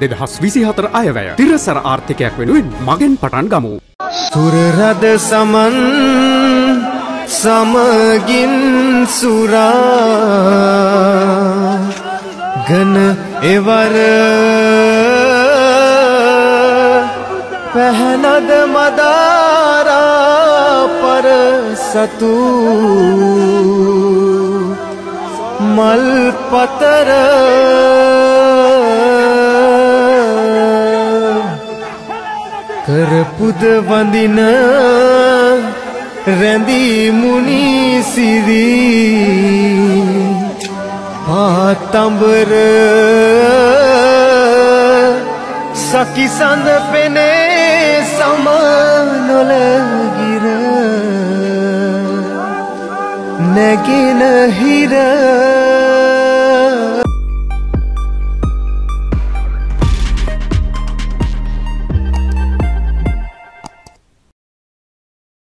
දෙදහස් විසිහතර අයවැය. තිරසර ආර්ථිකයක් වෙනුවෙන් මගෙන් පටන් ගමු. සුරරද සමන් සමගින් සුරා. ගන එවර. පැහැනද මදාරා පර සතු. මල් පතර කරපුද වඳින රැඳී මුනි සිරී. පාතඹර සකිසඳ පෙනේ සමනොලගිර නැගෙන හිර